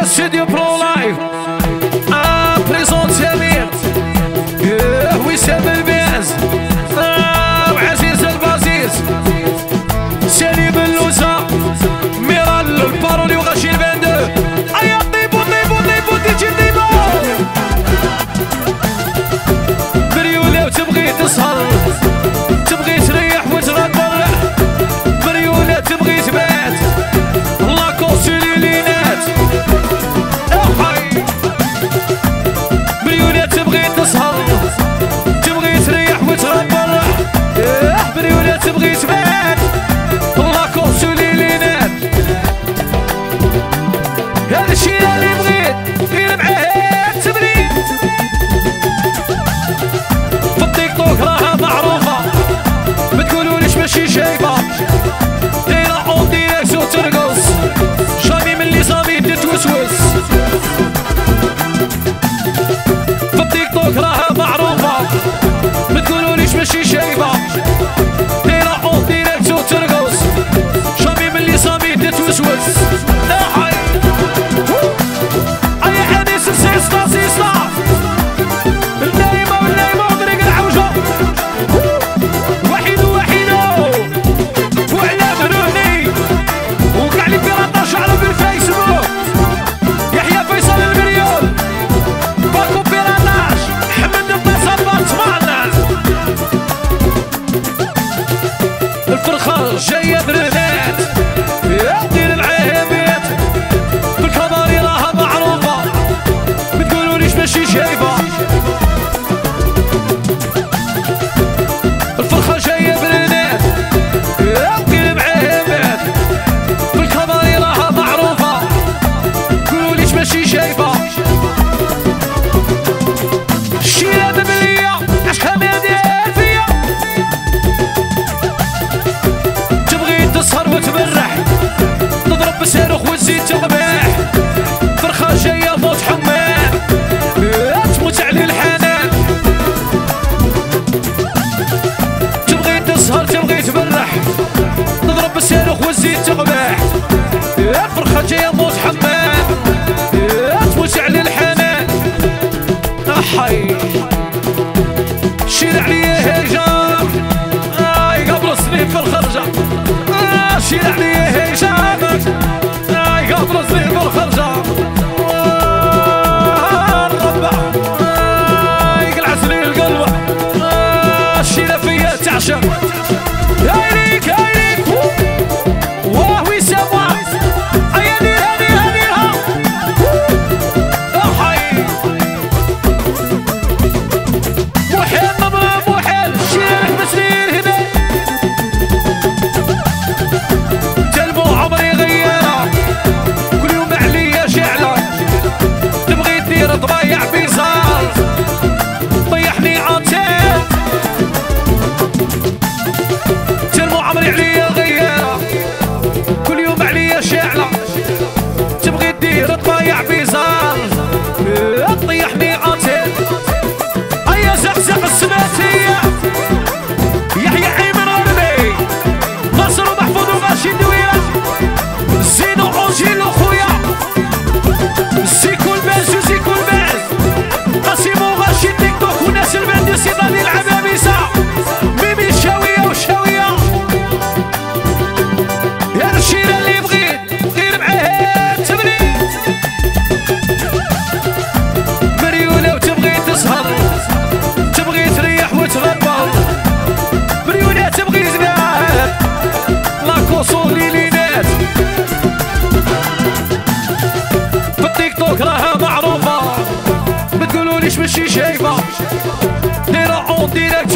Decidiu pro live this way. gostosa e وزيد تغمح يا فرخة يا موت حمام يا توجع للحنان أحي. شيل عليا هيجام آي قبل سنين في الخرجة. آه، شيل عليا هيجام آي قبل سنين في الخرجة. آه، Shut up. Smash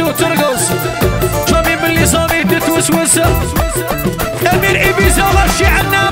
وترقص. صامي من اللي صامي تتوسوس. امين ابيزا ماشي عنا.